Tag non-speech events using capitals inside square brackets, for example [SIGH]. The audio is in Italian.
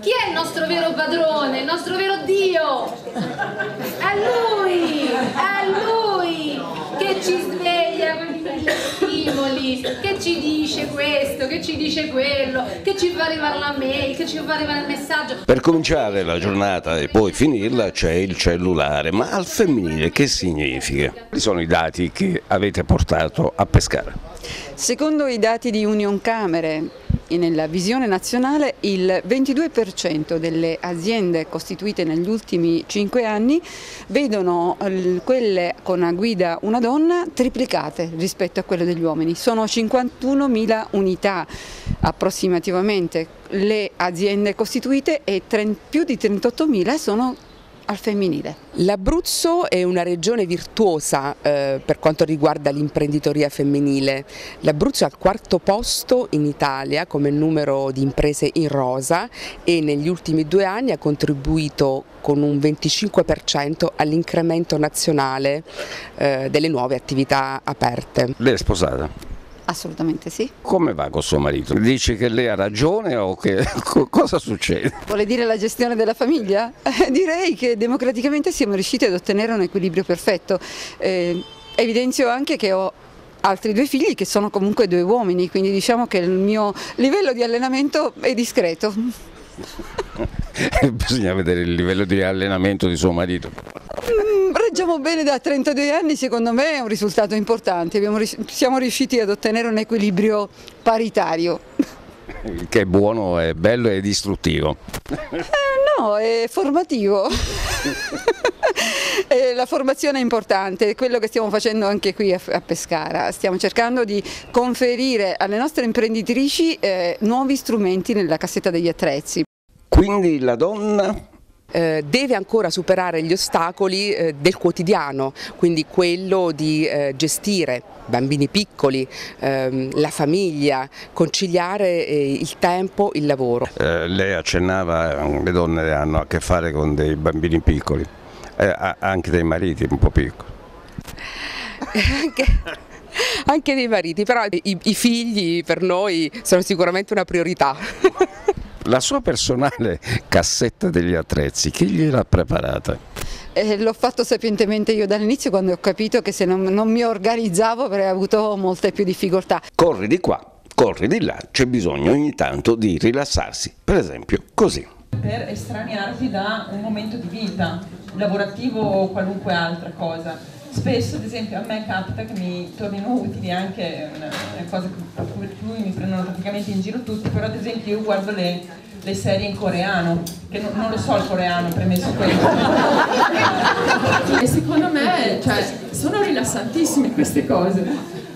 Chi è il nostro vero padrone, il nostro vero Dio? È Lui, è Lui che ci sveglia con i stimoli, che ci dice questo, che ci dice quello, che ci fa arrivare la mail, che ci fa arrivare il messaggio. Per cominciare la giornata e poi finirla c'è il cellulare, ma al femminile che significa? Quali sono i dati che avete portato a pescare? Secondo i dati di Union Camere, nella visione nazionale il 22% delle aziende costituite negli ultimi 5 anni vedono eh, quelle con a guida una donna triplicate rispetto a quelle degli uomini. Sono 51.000 unità approssimativamente le aziende costituite e più di 38.000 sono al femminile. L'Abruzzo è una regione virtuosa eh, per quanto riguarda l'imprenditoria femminile. L'Abruzzo è al quarto posto in Italia come numero di imprese in rosa e negli ultimi due anni ha contribuito con un 25% all'incremento nazionale eh, delle nuove attività aperte. Lei è sposata? Assolutamente sì. Come va con suo marito? Dici che lei ha ragione o che [LAUGHS] cosa succede? Vuole dire la gestione della famiglia? Eh, direi che democraticamente siamo riusciti ad ottenere un equilibrio perfetto. Eh, evidenzio anche che ho altri due figli che sono comunque due uomini, quindi diciamo che il mio livello di allenamento è discreto. [LAUGHS] Bisogna vedere il livello di allenamento di suo marito. Reggiamo bene da 32 anni, secondo me è un risultato importante, Abbiamo, siamo riusciti ad ottenere un equilibrio paritario. Che è buono, è bello e distruttivo. Eh, no, è formativo. [LAUGHS] La formazione è importante, è quello che stiamo facendo anche qui a, Pescara, stiamo cercando di conferire alle nostre imprenditrici eh, nuovi strumenti nella cassetta degli attrezzi. Quindi la donna eh, deve ancora superare gli ostacoli eh, del quotidiano, quindi quello di eh, gestire bambini piccoli, ehm, la famiglia, conciliare eh, il tempo, il lavoro. Eh, lei accennava, le donne hanno a che fare con dei bambini piccoli, anche dei mariti un po' piccoli. anche, anche dei mariti, però i, i figli per noi sono sicuramente una priorità. La sua personale [LAUGHS] cassetta degli attrezzi, chi gliel'ha preparata? Eh, l'ho fatto sapientemente io dall'inizio quando ho capito che se non, non mi organizzavo avrei avuto molte più difficoltà. Corri di qua, corri di là, c'è bisogno ogni tanto di rilassarsi, per esempio così. Per estraniarti da un momento di vita, lavorativo o qualunque altra cosa spesso ad esempio a me capita che mi tornino utili anche una, una cosa per cui mi prendono praticamente in giro tutti, però ad esempio io guardo le, le serie in coreano, che non, non, lo so il coreano, premesso questo. e secondo me cioè, sono rilassantissime queste cose.